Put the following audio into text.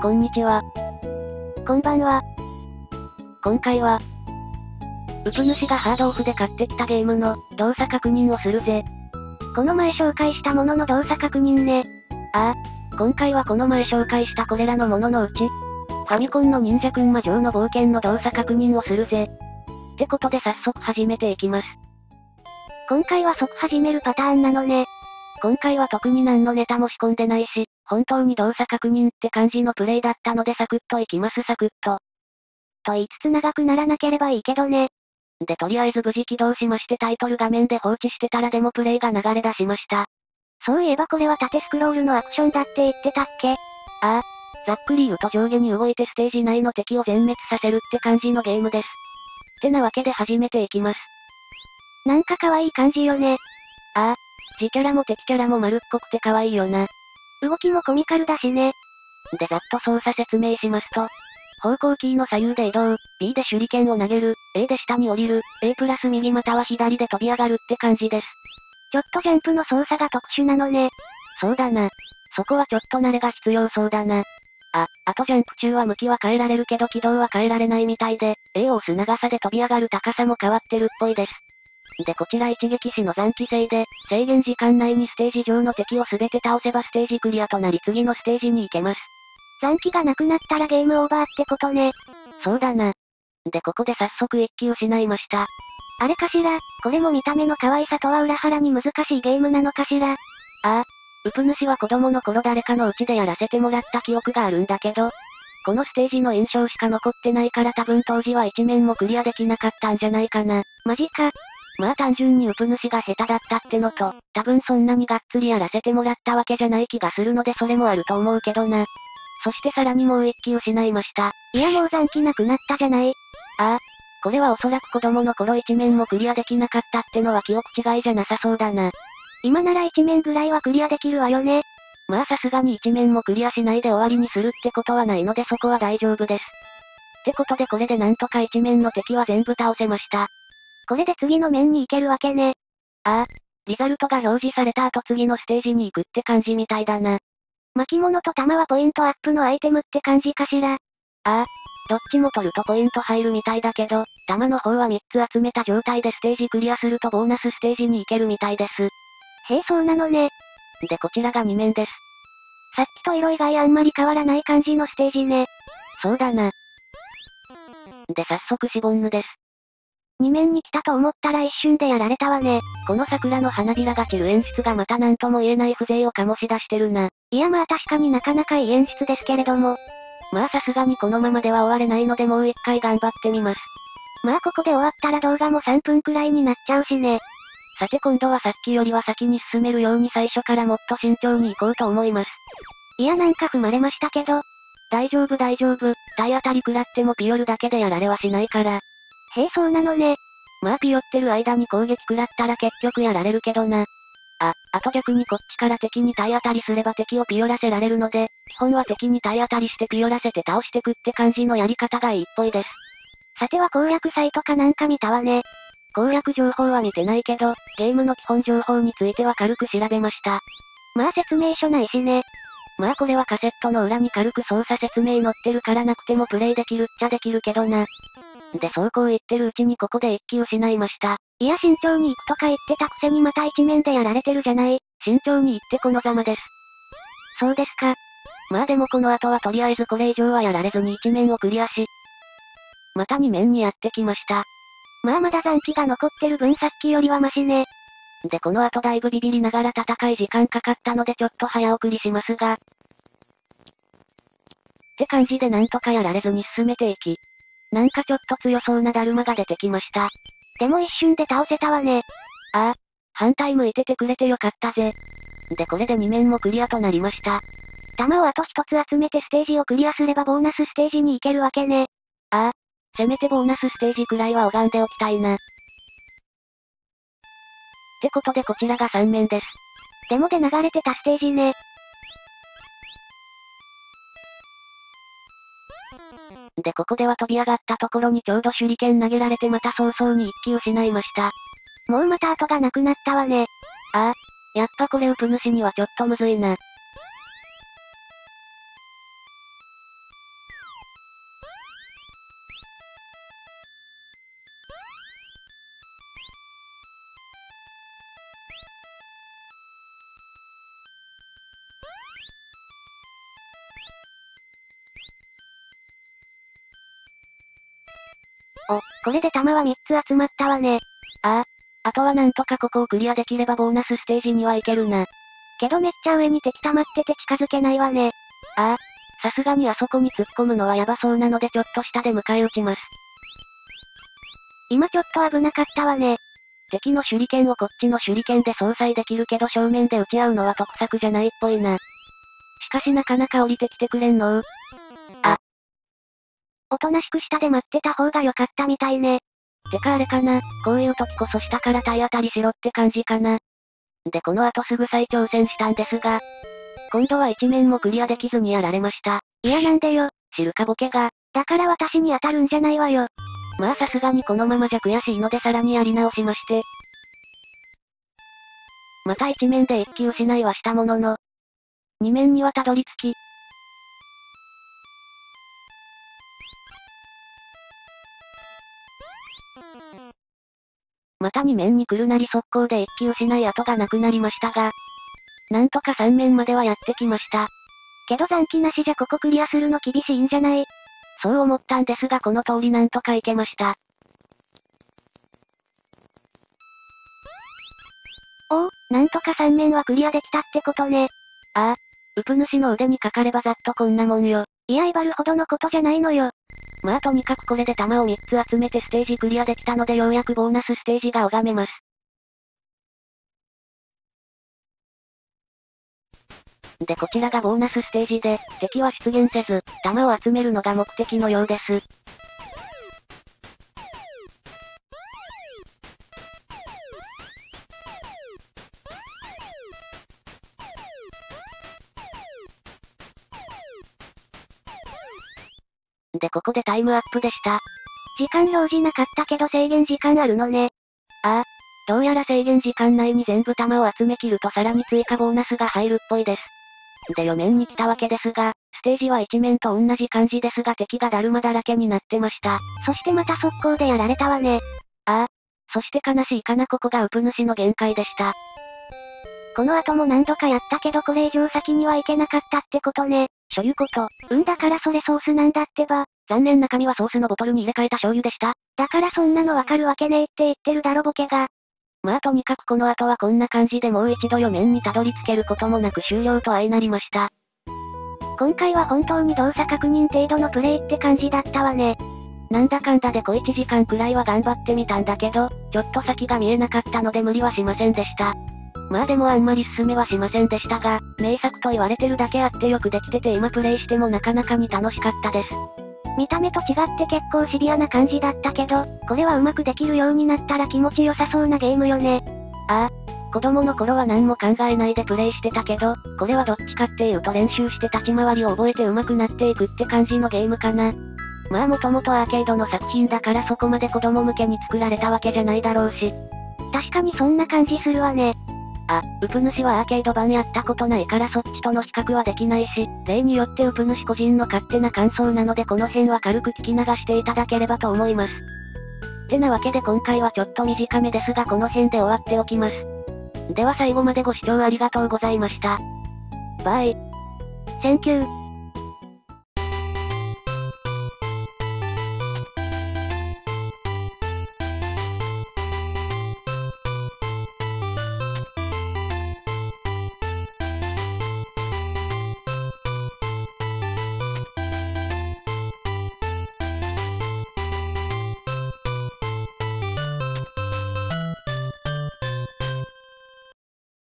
こんにちは。こんばんは。今回は、ウプ主がハードオフで買ってきたゲームの動作確認をするぜ。この前紹介したものの動作確認ね。ああ、今回はこの前紹介したこれらのもののうち、ファミコンの忍者くん魔女の冒険の動作確認をするぜ。ってことで早速始めていきます。今回は即始めるパターンなのね。今回は特に何のネタも仕込んでないし、本当に動作確認って感じのプレイだったのでサクッといきますサクッと。と言いつつ長くならなければいいけどね。でとりあえず無事起動しましてタイトル画面で放置してたらでもプレイが流れ出しました。そういえばこれは縦スクロールのアクションだって言ってたっけ？ああ、ざっくり言うと上下に動いてステージ内の敵を全滅させるって感じのゲームです。ってなわけで始めていきます。なんか可愛い感じよね。ああ、自キャラも敵キャラも丸っこくて可愛いよな。動きもコミカルだしね。でざっと操作説明しますと、方向キーの左右で移動、B で手裏剣を投げる、A で下に降りる、A プラス右または左で飛び上がるって感じです。ちょっとジャンプの操作が特殊なのね。そうだな。そこはちょっと慣れが必要そうだな。あ、あとジャンプ中は向きは変えられるけど軌道は変えられないみたいで、A を押す長さで飛び上がる高さも変わってるっぽいです。でこちら一撃死の残機制で、制限時間内にステージ上の敵を全て倒せばステージクリアとなり次のステージに行けます。残機がなくなったらゲームオーバーってことね。そうだな。でここで早速一気失いました。あれかしら、これも見た目の可愛さとは裏腹に難しいゲームなのかしら？ああ、ウプ主は子供の頃誰かの家でやらせてもらった記憶があるんだけど、このステージの印象しか残ってないから多分当時は一面もクリアできなかったんじゃないかな。マジか。まあ単純にウプ主が下手だったってのと、多分そんなにがっつりやらせてもらったわけじゃない気がするのでそれもあると思うけどな。そしてさらにもう一機失いました。いやもう残機なくなったじゃない？ああ、これはおそらく子供の頃一面もクリアできなかったってのは記憶違いじゃなさそうだな。今なら一面ぐらいはクリアできるわよね。まあさすがに一面もクリアしないで終わりにするってことはないのでそこは大丈夫です。ってことでこれでなんとか一面の敵は全部倒せました。これで次の面に行けるわけね。ああ、リザルトが表示された後次のステージに行くって感じみたいだな。巻物と弾はポイントアップのアイテムって感じかしら。ああ、どっちも取るとポイント入るみたいだけど、弾の方は3つ集めた状態でステージクリアするとボーナスステージに行けるみたいです。へえそうなのね。でこちらが2面です。さっきと色以外あんまり変わらない感じのステージね。そうだな。で早速シボンヌです。2面に来たと思ったら一瞬でやられたわね。この桜の花びらが散る演出がまた何とも言えない風情を醸し出してるな。いやまあ確かになかなかいい演出ですけれども。まあさすがにこのままでは終われないのでもう一回頑張ってみます。まあここで終わったら動画も3分くらいになっちゃうしね。さて今度はさっきよりは先に進めるように最初からもっと慎重に行こうと思います。いやなんか踏まれましたけど。大丈夫大丈夫、体当たり食らってもピヨるだけでやられはしないから。へえそうなのね。まあピヨってる間に攻撃食らったら結局やられるけどな。あ、あと逆にこっちから敵に体当たりすれば敵をピヨらせられるので、基本は敵に体当たりしてピヨらせて倒してくって感じのやり方がいいっぽいです。さては攻略サイトかなんか見たわね。攻略情報は見てないけど、ゲームの基本情報については軽く調べました。まあ説明書ないしね。まあこれはカセットの裏に軽く操作説明載ってるからなくてもプレイできるっちゃできるけどな。でそうこう言ってるうちにここで一気失いました。いや慎重に行くとか言ってたくせにまた一面でやられてるじゃない。慎重に行ってこのざまです。そうですか。まあでもこの後はとりあえずこれ以上はやられずに一面をクリアし、また二面にやってきました。まあまだ残機が残ってる分さっきよりはマシね。でこの後だいぶビビりながら戦い時間かかったのでちょっと早送りしますが。って感じでなんとかやられずに進めていき。なんかちょっと強そうなダルマが出てきました。でも一瞬で倒せたわね。ああ、反対向いててくれてよかったぜ。でこれで2面もクリアとなりました。弾をあと一つ集めてステージをクリアすればボーナスステージに行けるわけね。ああ、せめてボーナスステージくらいは拝んでおきたいな。ってことでこちらが3面です。でもで流れてたステージね。でここでは飛び上がったところにちょうど手裏剣投げられてまた早々に一気失いました。もうまた後がなくなったわね。ああ、やっぱこれウプ主にはちょっとむずいな。おこれで弾は3つ集まったわね。ああ。あとはなんとかここをクリアできればボーナスステージには行けるな。けどめっちゃ上に敵溜まってて近づけないわね。ああ。さすがにあそこに突っ込むのはヤバそうなのでちょっと下で迎え撃ちます。今ちょっと危なかったわね。敵の手裏剣をこっちの手裏剣で相殺できるけど正面で撃ち合うのは得策じゃないっぽいな。しかしなかなか降りてきてくれんの。おとなしく下で待ってた方が良かったみたいね。てかあれかな、こういう時こそ下から体当たりしろって感じかな。でこの後すぐ再挑戦したんですが、今度は一面もクリアできずにやられました。いやなんでよ。知るかボケが。だから私に当たるんじゃないわよ。まあさすがにこのままじゃ悔しいのでさらにやり直しまして。また一面で一気失いはしたものの、二面にはたどり着き、また二面に来るなり速攻で一気失い跡がなくなりましたが、なんとか三面まではやってきました。けど残機なしじゃここクリアするの厳しいんじゃない？そう思ったんですがこの通りなんとかいけました。おお、なんとか3面はクリアできたってことね。ああ、ウプ主の腕にかかればざっとこんなもんよ。いや威張るほどのことじゃないのよ。まあとにかくこれで弾を3つ集めてステージクリアできたのでようやくボーナスステージが拝めます。でこちらがボーナスステージで、敵は出現せず、弾を集めるのが目的のようです。でここでタイムアップでした。時間表示なかったけど制限時間あるのね。ああ。どうやら制限時間内に全部弾を集めきるとさらに追加ボーナスが入るっぽいです。で4面に来たわけですが、ステージは1面と同じ感じですが敵がだるまだらけになってました。そしてまた速攻でやられたわね。ああ。そして悲しいかなここがウプ主の限界でした。この後も何度かやったけどこれ以上先には行けなかったってことね。所有こと。うんだからそれソースなんだってば。残念中身はソースのボトルに入れ替えた醤油でした。だからそんなのわかるわけねえって言ってるだろボケが。まあとにかくこの後はこんな感じでもう一度4面にたどり着けることもなく終了と相なりました。今回は本当に動作確認程度のプレイって感じだったわね。なんだかんだで小1時間くらいは頑張ってみたんだけど、ちょっと先が見えなかったので無理はしませんでした。まあでもあんまり進めはしませんでしたが、名作と言われてるだけあってよくできてて今プレイしてもなかなかに楽しかったです。見た目と違って結構シビアな感じだったけど、これはうまくできるようになったら気持ちよさそうなゲームよね。ああ、子供の頃は何も考えないでプレイしてたけど、これはどっちかっていうと練習して立ち回りを覚えて上手くなっていくって感じのゲームかな。まあもともとアーケードの作品だからそこまで子供向けに作られたわけじゃないだろうし。確かにそんな感じするわね。あ、ウプ主はアーケード版やったことないからそっちとの比較はできないし、例によってウプ主個人の勝手な感想なのでこの辺は軽く聞き流していただければと思います。ってなわけで今回はちょっと短めですがこの辺で終わっておきます。では最後までご視聴ありがとうございました。バイ。Thank you.